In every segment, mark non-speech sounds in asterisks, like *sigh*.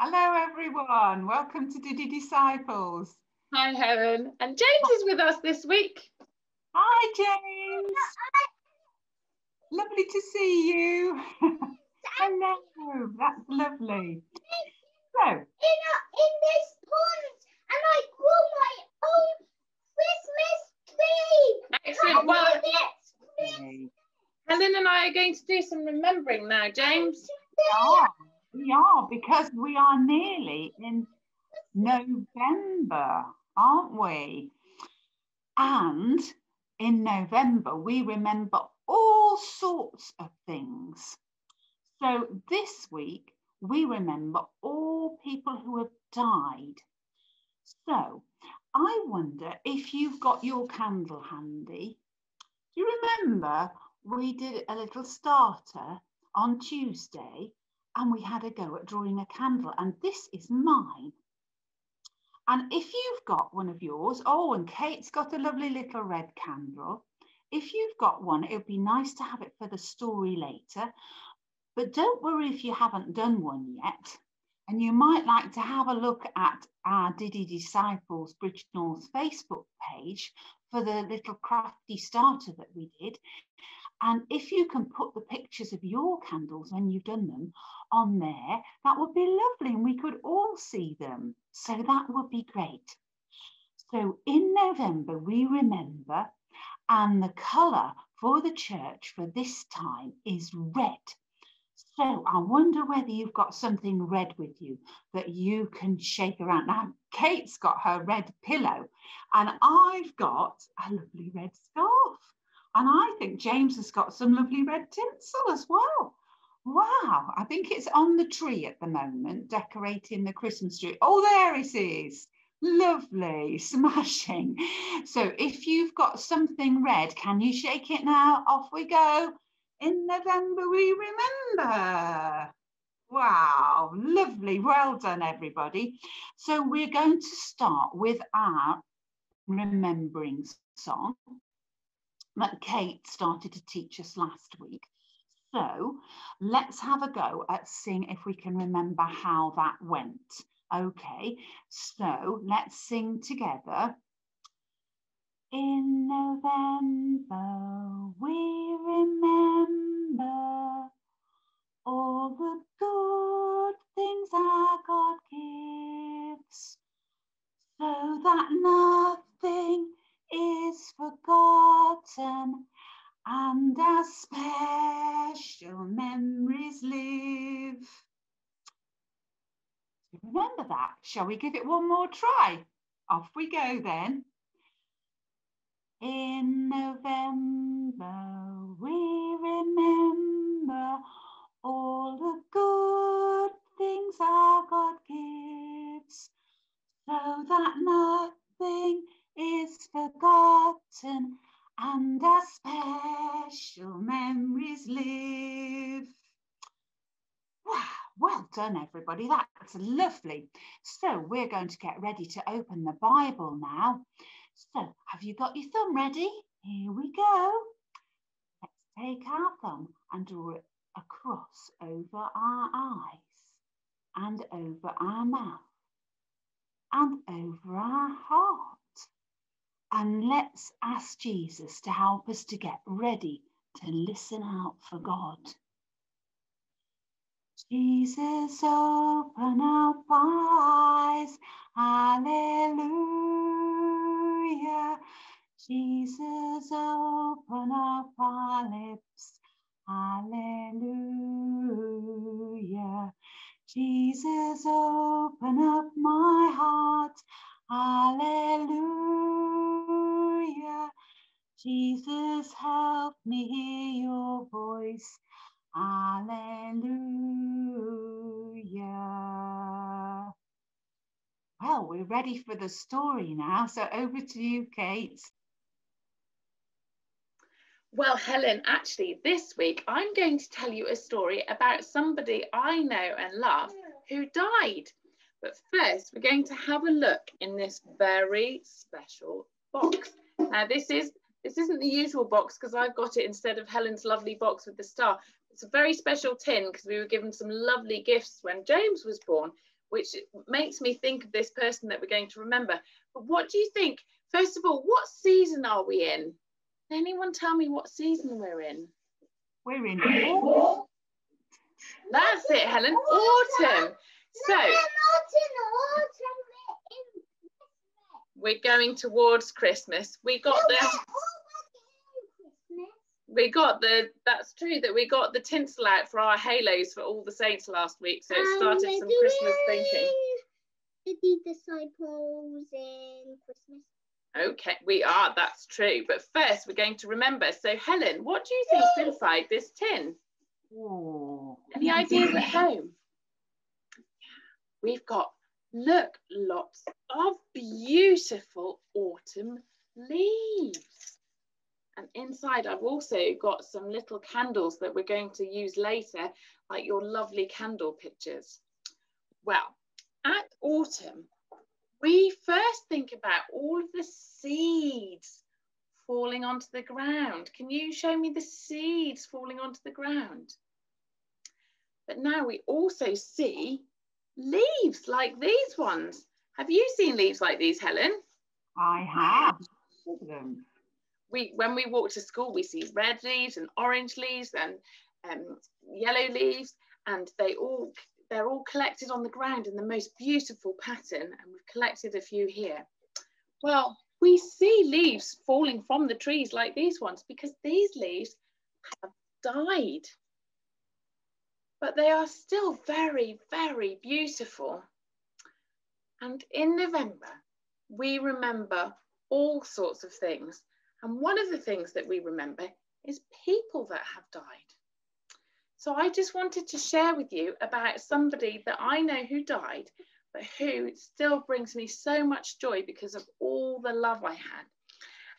Hello, everyone. Welcome to Diddy Disciples. Hi, Helen. And James is with us this week. Hi, James. Lovely to see you. *laughs* Hello. That's lovely. So, in, a, in this pond, and I grew my own Christmas tree. Excellent. Well, we Helen and I are going to do some remembering now, James. are, we are because we are nearly in November, aren't we? And in November, we remember all sorts of things. So this week, we remember all people who have died. So I wonder if you've got your candle handy. Do you remember we did a little starter on Tuesday and we had a go at drawing a candle and this is mine. And if you've got one of yours, oh, and Kate's got a lovely little red candle. If you've got one, it would be nice to have it for the story later. But don't worry if you haven't done one yet. And you might like to have a look at our Diddy Disciples Bridgnorth Facebook page for the little crafty starter that we did. And if you can put the pictures of your candles when you've done them on there, that would be lovely and we could all see them. So that would be great. So in November, we remember, and the colour for the church for this time is red. So I wonder whether you've got something red with you that you can shake around. Now, Kate's got her red pillow, and I've got a lovely red scarf. And I think James has got some lovely red tinsel as well. Wow, I think it's on the tree at the moment, decorating the Christmas tree. Oh, there it is. Lovely, *laughs* smashing. So if you've got something red, can you shake it now? Off we go. In November, we remember. Wow, lovely. Well done, everybody. So we're going to start with our remembering song Kate started to teach us last week. So let's have a go at seeing if we can remember how that went. Okay, so let's sing together. In November, we remember all the good things our God gives, so that nothing is forgotten and our special memories live. Remember that. Shall we give it one more try? Off we go then. In November, we remember all the good done, everybody. That's lovely. So we're going to get ready to open the Bible now. So have you got your thumb ready? Here we go. Let's take our thumb and draw it across over our eyes and over our mouth and over our heart. And let's ask Jesus to help us to get ready to listen out for God. Jesus, open up eyes. Hallelujah. Jesus, open up our lips. Hallelujah. Jesus, open up my heart. Hallelujah. Jesus, help me hear your voice. We're ready for the story now. So over to you, Kate. Well, Helen, actually, this week I'm going to tell you a story about somebody I know and love who died. But first, we're going to have a look in this very special box. Now, this is this isn't the usual box because I've got it instead of Helen's lovely box with the star. It's a very special tin because we were given some lovely gifts when James was born. Which makes me think of this person that we're going to remember. But what do you think? First of all, what season are we in? Can anyone tell me what season we're in? We're in autumn. That's it, Helen. Autumn. So autumn, we're in we're going towards Christmas. We got the we got the that's true that we got the tinsel out for our halos for all the saints last week so it started some christmas thinking. The disciples in christmas. Okay we are that's true but first we're going to remember. So helen what do you think's inside this tin? Oh, any ideas at home? We've got look lots of beautiful autumn leaves and inside I've also got some little candles that we're going to use later, like your lovely candle pictures. Well, at autumn, we first think about all of the seeds falling onto the ground. Can you show me the seeds falling onto the ground? But now we also see leaves like these ones. Have you seen leaves like these, Helen? I have. Them we when we walk to school, we see red leaves and orange leaves and um, yellow leaves, and they all they're all collected on the ground in the most beautiful pattern, and we've collected a few here. Well, we see leaves falling from the trees like these ones because these leaves have died. But they are still very, very beautiful. And in November, we remember all sorts of things and one of the things that we remember is people that have died. So I just wanted to share with you about somebody that I know who died, but who still brings me so much joy because of all the love I had.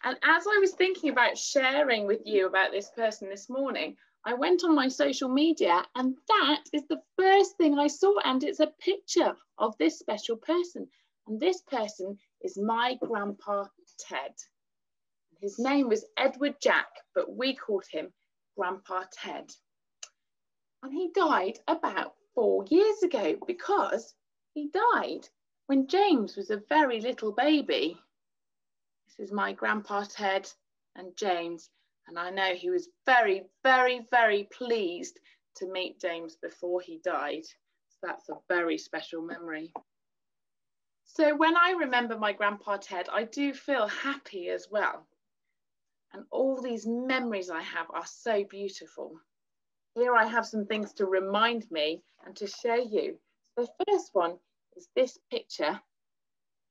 And as I was thinking about sharing with you about this person this morning, I went on my social media and that is the first thing I saw. And it's a picture of this special person. And this person is my grandpa, Ted. His name was Edward Jack, but we called him Grandpa Ted. And he died about four years ago because he died when James was a very little baby. This is my Grandpa Ted and James. And I know he was very, very, very pleased to meet James before he died. So that's a very special memory. So when I remember my Grandpa Ted, I do feel happy as well. And all these memories I have are so beautiful. Here I have some things to remind me and to show you. The first one is this picture.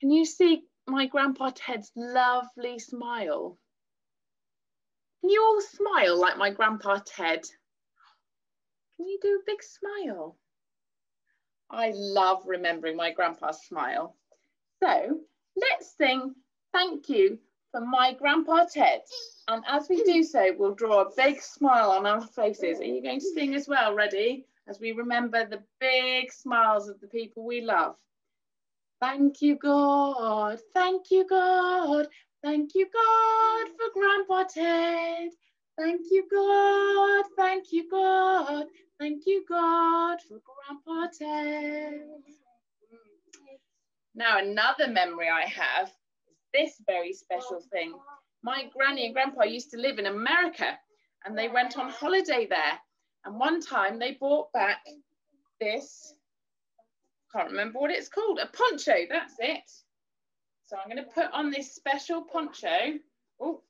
Can you see my Grandpa Ted's lovely smile? Can you all smile like my Grandpa Ted? Can you do a big smile? I love remembering my grandpa's smile. So let's sing thank you for my Grandpa Ted. And as we do so, we'll draw a big smile on our faces. Are you going to sing as well? Ready? As we remember the big smiles of the people we love. Thank you, God. Thank you, God. Thank you, God, for Grandpa Ted. Thank you, God. Thank you, God. Thank you, God, for Grandpa Ted. Now, another memory I have this very special thing. My granny and grandpa used to live in America and they went on holiday there. And one time they brought back this, can't remember what it's called, a poncho, that's it. So I'm going to put on this special poncho. Oh,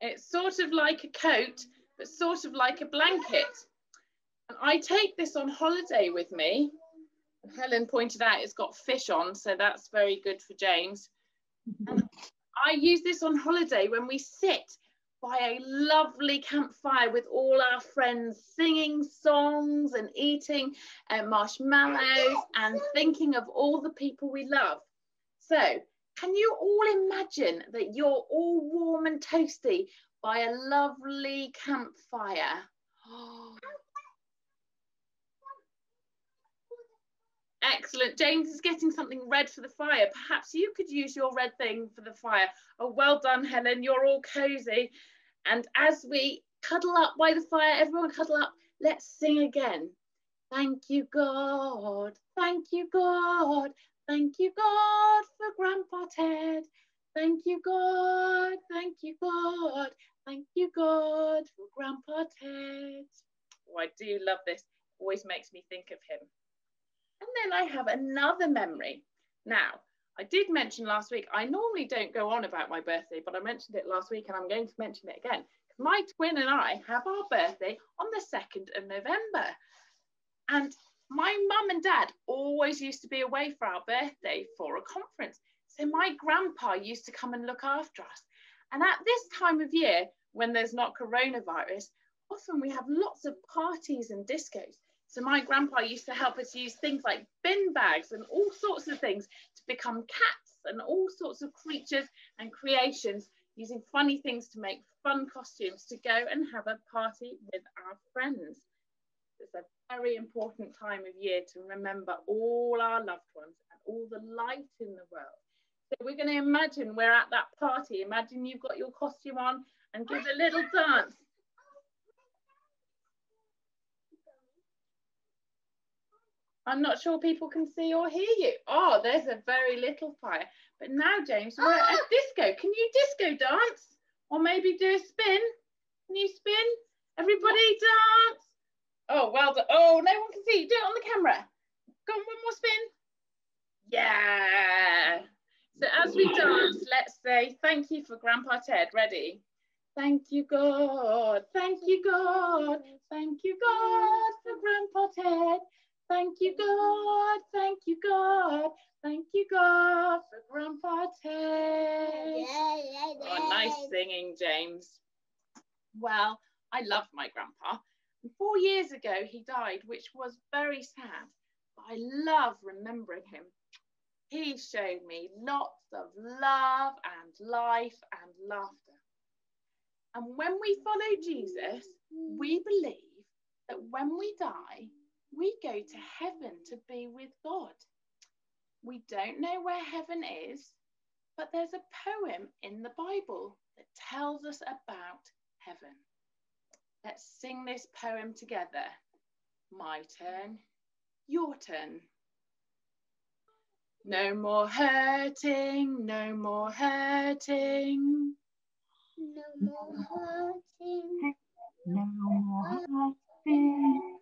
it's sort of like a coat, but sort of like a blanket. And I take this on holiday with me Helen pointed out it's got fish on, so that's very good for James. And *laughs* I use this on holiday when we sit by a lovely campfire with all our friends singing songs and eating uh, marshmallows and thinking of all the people we love. So can you all imagine that you're all warm and toasty by a lovely campfire? *gasps* Oh, Excellent. James is getting something red for the fire. Perhaps you could use your red thing for the fire. Oh, well done, Helen. You're all cozy. And as we cuddle up by the fire, everyone cuddle up. Let's sing again. Thank you, God. Thank you, God. Thank you, God, for Grandpa Ted. Thank you, God. Thank you, God. Thank you, God, for Grandpa Ted. Oh, I do love this. Always makes me think of him. And then I have another memory. Now, I did mention last week, I normally don't go on about my birthday, but I mentioned it last week and I'm going to mention it again. My twin and I have our birthday on the 2nd of November. And my mum and dad always used to be away for our birthday for a conference. So my grandpa used to come and look after us. And at this time of year, when there's not coronavirus, often we have lots of parties and discos. So my grandpa used to help us use things like bin bags and all sorts of things to become cats and all sorts of creatures and creations using funny things to make fun costumes to go and have a party with our friends. It's a very important time of year to remember all our loved ones and all the light in the world. So we're going to imagine we're at that party. Imagine you've got your costume on and give a little dance. I'm not sure people can see or hear you. Oh, there's a very little fire. But now, James, we're at a *gasps* disco. Can you disco dance? Or maybe do a spin? Can you spin? Everybody dance. Oh, well done. Oh, no one can see. Do it on the camera. Go on, one more spin. Yeah. So as we dance, let's say thank you for Grandpa Ted. Ready? Thank you, God. Thank you, God. Thank you, God, for Grandpa Ted. Thank you, God. Thank you, God. Thank you, God, for Grandpa Ted. Oh, nice singing, James. Well, I love my grandpa. Four years ago, he died, which was very sad, but I love remembering him. He showed me lots of love and life and laughter. And when we follow Jesus, we believe that when we die, we go to heaven to be with God. We don't know where heaven is, but there's a poem in the Bible that tells us about heaven. Let's sing this poem together. My turn, your turn. No more hurting, no more hurting. No more hurting. No more hurting.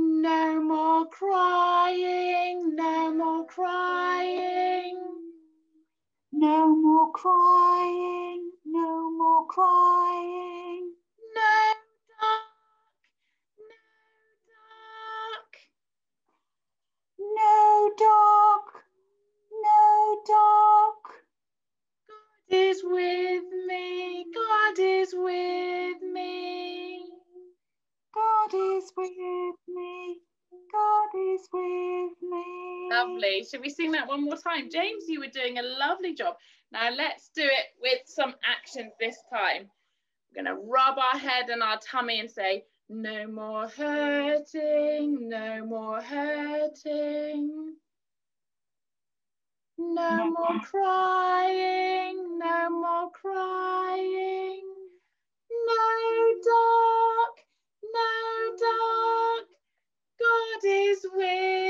No more crying, no more crying. No more crying. No more crying. Lovely. Should we sing that one more time? James, you were doing a lovely job. Now let's do it with some actions this time. We're going to rub our head and our tummy and say, no more hurting, no more hurting. No No. more crying, no more crying. No dark, no dark. God is with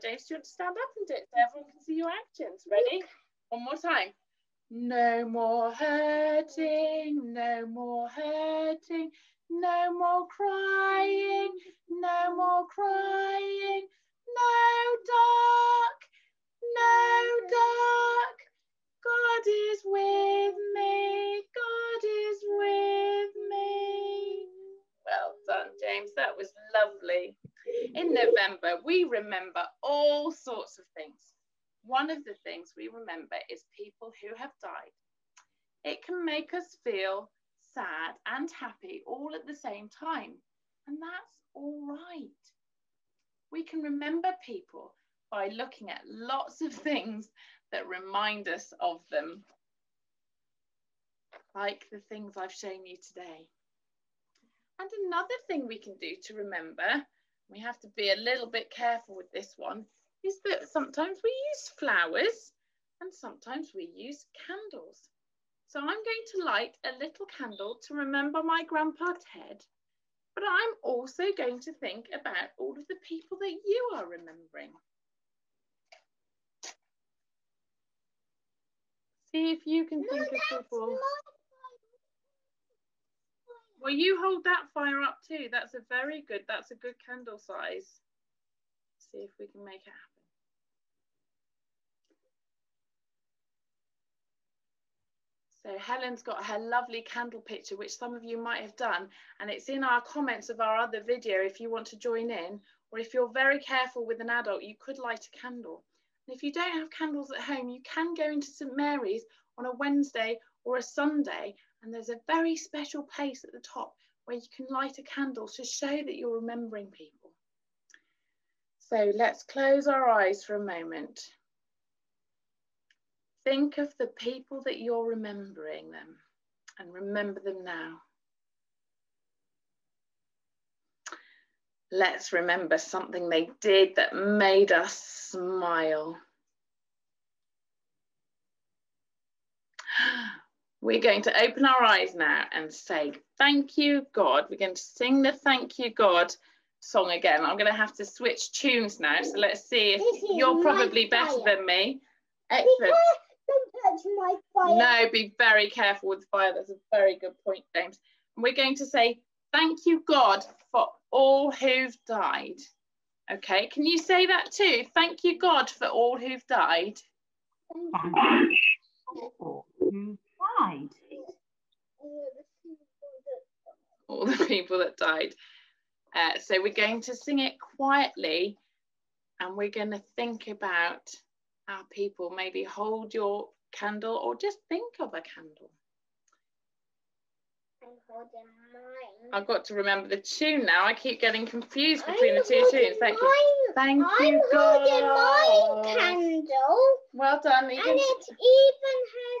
James. You want to stand up and do it so everyone can see your actions? Ready? One more time. No more hurting, no more hurting, no more crying, no more crying, no dark, no dark. God is with me, God is with me. Well done, James. That was lovely. In November, we remember all sorts of things. One of the things we remember is people who have died. It can make us feel sad and happy all at the same time, and that's all right. We can remember people by looking at lots of things that remind us of them, like the things I've shown you today. And another thing we can do to remember, we have to be a little bit careful with this one, is that sometimes we use flowers and sometimes we use candles. So I'm going to light a little candle to remember my grandpa Ted, but I'm also going to think about all of the people that you are remembering. See if you can think of people. Well, you hold that fire up too. That's a very good, that's a good candle size. See if we can make it happen. So Helen's got her lovely candle picture, which some of you might have done, and it's in our comments of our other video if you want to join in, or if you're very careful with an adult, you could light a candle. And if you don't have candles at home, you can go into St Mary's on a Wednesday or a Sunday, and there's a very special place at the top where you can light a candle to show that you're remembering people. So let's close our eyes for a moment. Think of the people that you're remembering them and remember them now. Let's remember something they did that made us smile. We're going to open our eyes now and say, Thank you, God. We're going to sing the Thank you, God song again. I'm going to have to switch tunes now. So let's see if you're probably better than me. Excellent. Don't touch my fire. No, be very careful with fire. That's a very good point, James. And we're going to say, Thank you, God, for all who've died. Okay, can you say that too? Thank you, God, for all who've died. Thank you for all died. All the people that died. Uh, so we're going to sing it quietly and we're going to think about our people. Maybe hold your candle or just think of a candle. I'm holding mine. I've got to remember the tune now. I keep getting confused between I'm the two tunes. Thank you. mine. Thank I'm you, holding my candle, Well done. You and it even has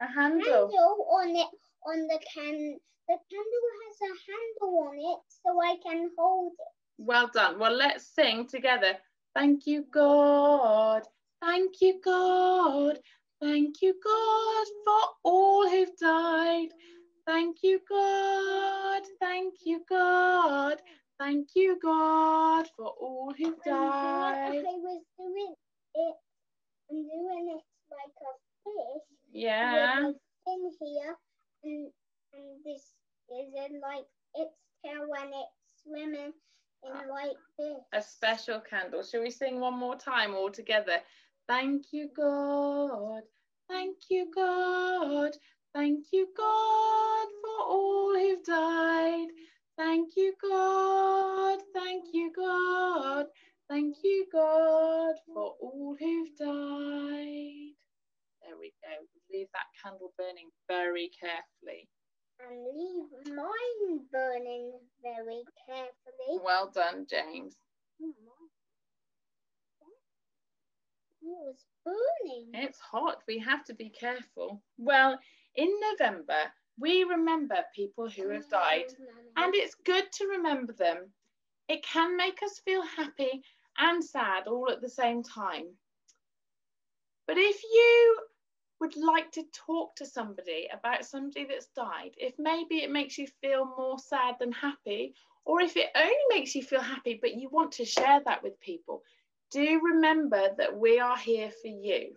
a handle. handle on it. On the can, the candle has a handle on it, so I can hold it. Well done. Well, let's sing together. Thank you, God. Thank you, God. Thank you, God, for all who've died. Thank you, God. Thank you, God. Thank you, God, for all who've died. I was doing it, I'm doing it like a fish. Yeah. A here, and and this is it like its tail when it's swimming in ah. like this. A special candle. Shall we sing one more time all together? Thank you, God. Thank you, God. Thank you, God, for all who've died. Thank you, God. Thank you, God. Thank you, God, for all who've died. There we go. Leave that candle burning very carefully. and leave mine burning very carefully. Well done, James. Oh. It was burning. It's hot. We have to be careful. Well, in November, we remember people who have mm, died, mm, mm. and it's good to remember them. It can make us feel happy and sad all at the same time. But if you would like to talk to somebody about somebody that's died, if maybe it makes you feel more sad than happy, or if it only makes you feel happy but you want to share that with people, do remember that we are here for you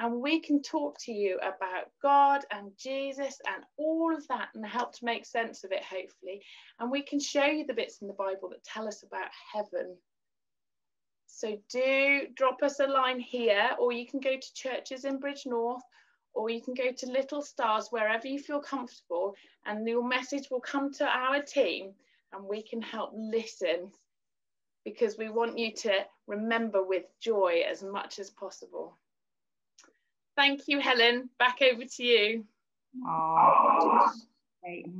and we can talk to you about God and Jesus and all of that and help to make sense of it, hopefully. And we can show you the bits in the Bible that tell us about heaven. So do drop us a line here, or you can go to churches in Bridgnorth, or you can go to Little Stars, wherever you feel comfortable, and your message will come to our team and we can help listen because we want you to remember with joy as much as possible. Thank you, Helen. Back over to you. Oh,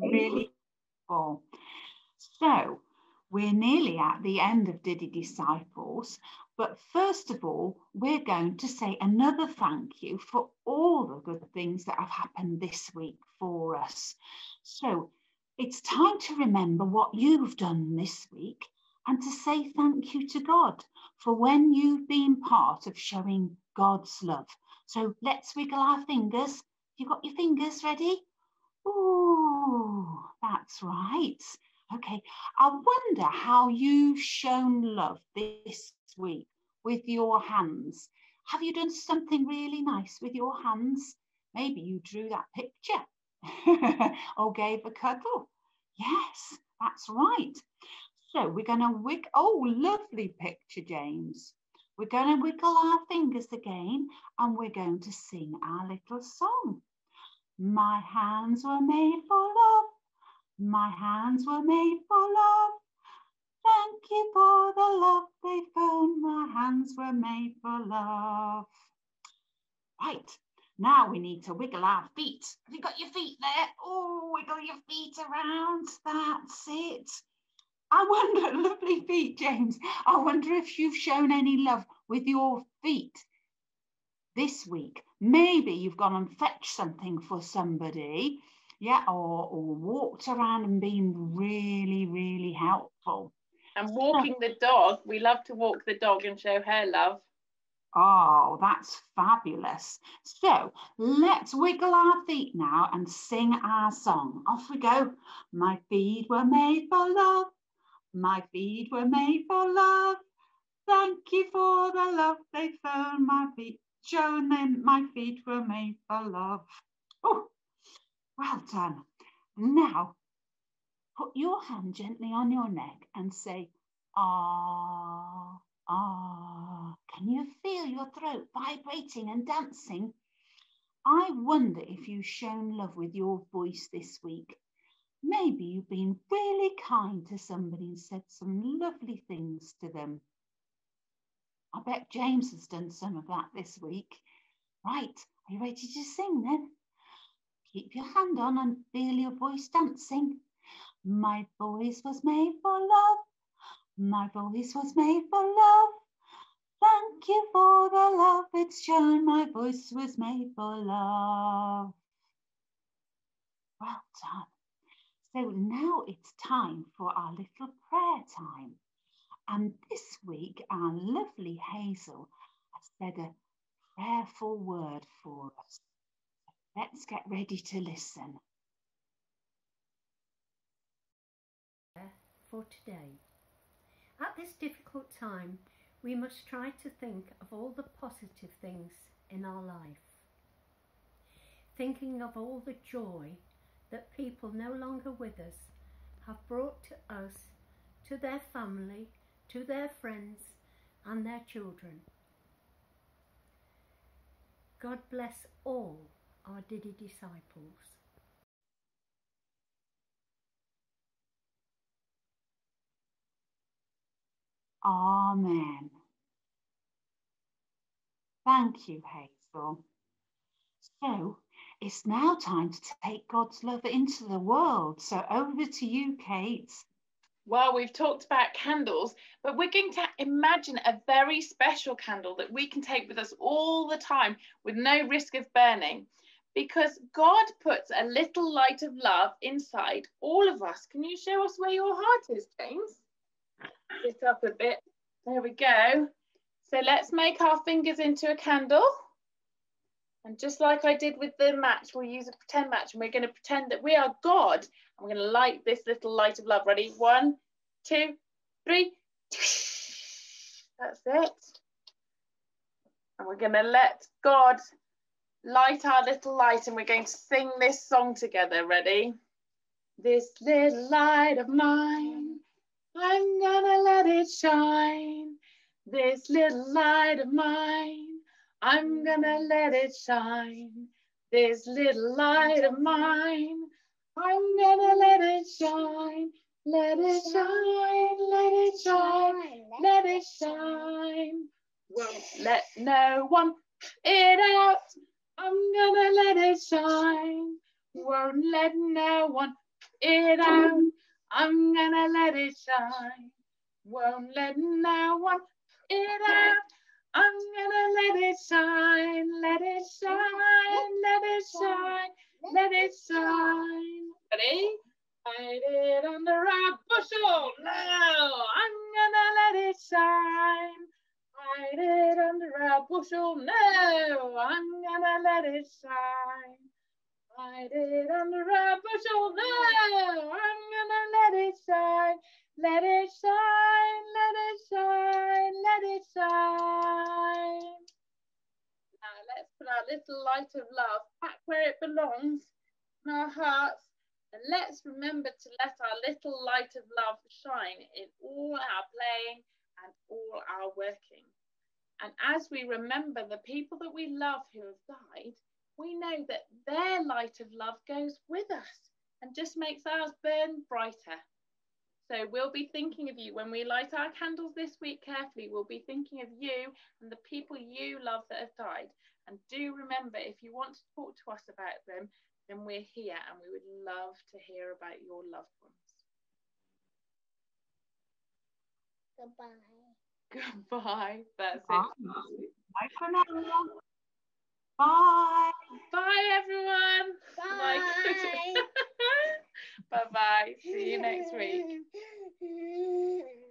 really cool. So we're nearly at the end of Diddy Disciples, but first of all, we're going to say another thank you for all the good things that have happened this week for us. So it's time to remember what you've done this week and to say thank you to God for when you've been part of showing God's love. So let's wiggle our fingers You got your fingers ready? Ooh, that's right. Okay, I wonder how you've shown love this week with your hands. Have you done something really nice with your hands? Maybe you drew that picture *laughs* or gave a cuddle. Yes, that's right. So we're going to wiggle. Oh, lovely picture, James. We're going to wiggle our fingers again and we're going to sing our little song. My hands were made for love. My hands were made for love. Thank you for the love they found. My hands were made for love. Right, now we need to wiggle our feet. Have you got your feet there? Oh, wiggle your feet around. That's it. I wonder, *laughs* lovely feet, James. I wonder if you've shown any love with your feet this week. Maybe you've gone and fetched something for somebody, yeah, or, or walked around and been really, really helpful. And walking the dog, we love to walk the dog and show her love. Oh, that's fabulous. So let's wiggle our feet now and sing our song. Off we go. My feet were made for love. My feet were made for love. Thank you for the love they found. My feet shown them. My feet were made for love. Oh, well done. Now, put your hand gently on your neck and say, ah. Ah, can you feel your throat vibrating and dancing? I wonder if you've shown love with your voice this week. Maybe you've been really kind to somebody and said some lovely things to them. I bet James has done some of that this week. Right, are you ready to sing then? Keep your hand on and feel your voice dancing. My voice was made for love. My voice was made for love. Thank you for the love it's shown. My voice was made for love. Well done. So now it's time for our little prayer time. And this week, our lovely Hazel has said a prayerful word for us. Let's get ready to listen. For today. At this difficult time, we must try to think of all the positive things in our life. Thinking of all the joy that people no longer with us have brought to us, to their family, to their friends and their children. God bless all our Diddy disciples. Amen. Thank you, Hazel. So it's now time to take God's love into the world. So over to you, Kate. Well, we've talked about candles, but we're going to imagine a very special candle that we can take with us all the time with no risk of burning. Because God puts a little light of love inside all of us. Can you show us where your heart is, James? it up a bit. There we go. So let's make our fingers into a candle. And just like I did with the match, we'll use a pretend match and we're going to pretend that we are God. And we're going to light this little light of love. Ready? One, two, three. That's it. And we're going to let God light our little light and we're going to sing this song together. Ready? This little light of mine I'm gonna let it shine. This little light of mine, I'm gonna let it shine. This little light of mine, I'm gonna let it shine. Let it shine, let it shine, let it shine. Won't let no one it out. I'm gonna let it shine. Won't let no one it out. I'm gonna let it shine. Won't let no one it out. I'm gonna let it shine, let it shine, let it shine, let it shine. Ready? Hide it under a bushel. No, I'm gonna let it shine. Hide it under a bushel. No, I'm gonna let it shine. Hide it under a bushel there. I'm gonna let it shine. Let it shine, let it shine, let it shine. Now let's put our little light of love back where it belongs in our hearts. And let's remember to let our little light of love shine in all our playing and all our working. And as we remember the people that we love who have died, we know that their light of love goes with us and just makes ours burn brighter. So we'll be thinking of you when we light our candles this week carefully. We'll be thinking of you and the people you love that have died. And do remember, if you want to talk to us about them, then we're here and we would love to hear about your loved ones. Goodbye. *laughs* Goodbye. That's it. Bye for now. Bye. Bye, everyone. Bye. *laughs* Bye bye. See you next week. *laughs*